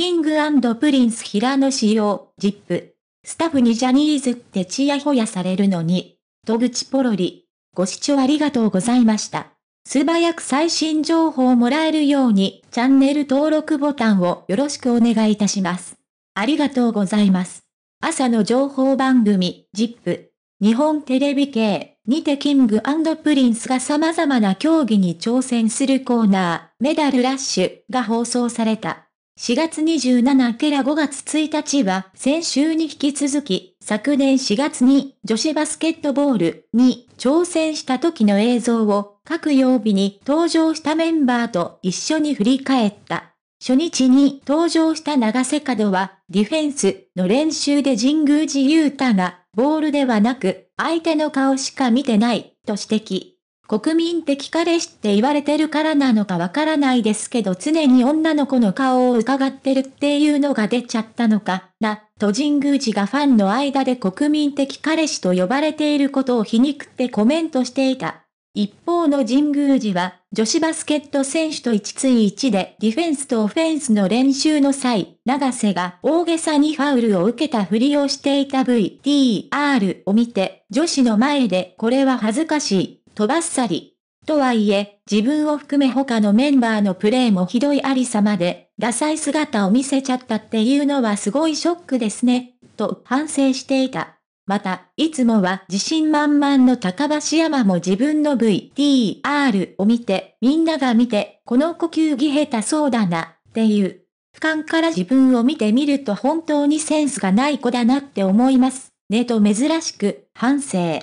King & Prince 平野紫耀、ZIP。スタッフにジャニーズってちやほやされるのに。と愚痴ポロリ。ご視聴ありがとうございました。素早く最新情報をもらえるように、チャンネル登録ボタンをよろしくお願いいたします。ありがとうございます。朝の情報番組、 ZIP。日本テレビ系にて King & Prince が様々な競技に挑戦するコーナー、メダルラッシュが放送された。4月27から5月1日は先週に引き続き、昨年4月に女子バスケットボールに挑戦した時の映像を各曜日に登場したメンバーと一緒に振り返った。初日に登場した長瀬角はディフェンスの練習で神宮寺勇太がボールではなく、相手の顔しか見てない、と指摘。国民的彼氏って言われてるからなのかわからないですけど常に女の子の顔を伺ってるっていうのが出ちゃったのかな、と神宮寺がファンの間で国民的彼氏と呼ばれていることを皮肉ってコメントしていた。一方の神宮寺は、女子バスケット選手と1対1でディフェンスとオフェンスの練習の際、長瀬が大げさにファウルを受けたふりをしていた VTR を見て、女子の前でこれは恥ずかしい、とばっさり。とはいえ、自分を含め他のメンバーのプレーもひどいありさまで、ダサい姿を見せちゃったっていうのはすごいショックですね、と反省していた。また、いつもは自信満々の高橋山も自分の VTR を見て、みんなが見て、この呼吸技下手そうだな、っていう。俯瞰から自分を見てみると本当にセンスがない子だなって思います。ねと珍しく、反省。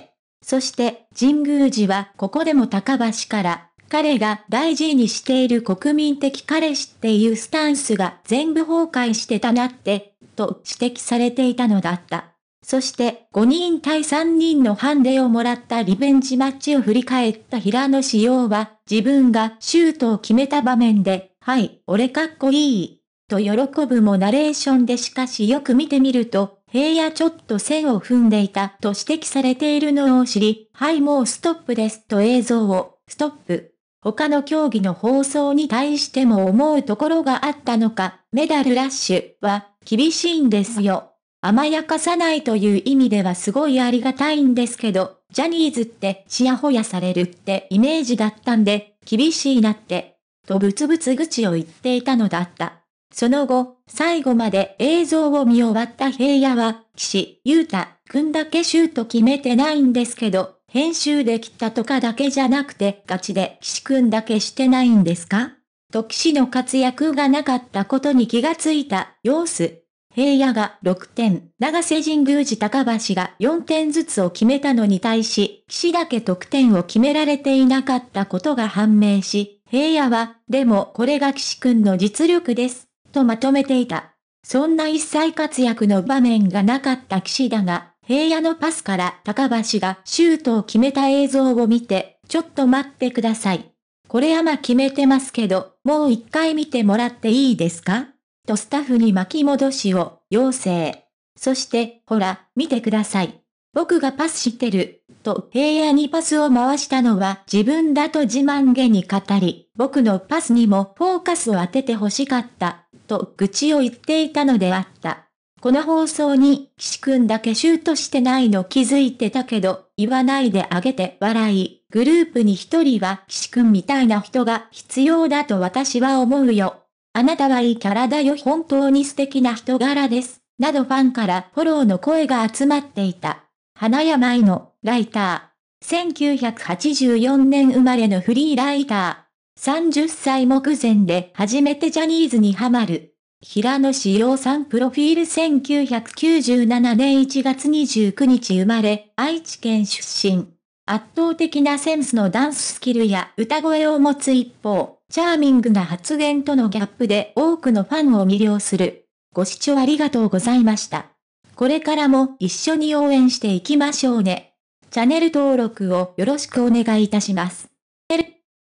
そして、神宮寺はここでも高橋から、彼が大事にしている国民的彼氏っていうスタンスが全部崩壊してたなって、と指摘されていたのだった。そして5人対3人のハンデをもらったリベンジマッチを振り返った平野志陽は、自分がシュートを決めた場面で、はい、俺かっこいい。と喜ぶもナレーションでしかしよく見てみると、平野ちょっと線を踏んでいたと指摘されているのを知り、はいもうストップですと映像を、ストップ。他の競技の放送に対しても思うところがあったのか、メダルラッシュは厳しいんですよ。甘やかさないという意味ではすごいありがたいんですけど、ジャニーズってちやほやされるってイメージだったんで、厳しいなって、とブツブツ口を言っていたのだった。その後、最後まで映像を見終わった平野は、岸優太くんだけシュート決めてないんですけど、編集できたとかだけじゃなくてガチで岸くんだけしてないんですか？と岸の活躍がなかったことに気がついた様子。平野が6点、長瀬神宮寺高橋が4点ずつを決めたのに対し、岸だけ得点を決められていなかったことが判明し、平野は、でもこれが岸くんの実力です、とまとめていた。そんな一切活躍の場面がなかった岸だが、平野のパスから高橋がシュートを決めた映像を見て、ちょっと待ってください。これ山決めてますけど、もう一回見てもらっていいですか？とスタッフに巻き戻しを要請。そして、ほら、見てください。僕がパスしてる、と平野にパスを回したのは自分だと自慢げに語り、僕のパスにもフォーカスを当てて欲しかった、と愚痴を言っていたのであった。この放送に、岸くんだけシュートしてないの気づいてたけど、言わないであげて笑い、グループに一人は岸くんみたいな人が必要だと私は思うよ。あなたはいいキャラだよ本当に素敵な人柄です。などファンからフォローの声が集まっていた。花屋舞のライター。1984年生まれのフリーライター。30歳目前で初めてジャニーズにハマる。平野志陽さんプロフィール1997年1月29日生まれ、愛知県出身。圧倒的なセンスのダンススキルや歌声を持つ一方、チャーミングな発言とのギャップで多くのファンを魅了する。ご視聴ありがとうございました。これからも一緒に応援していきましょうね。チャンネル登録をよろしくお願いいたします。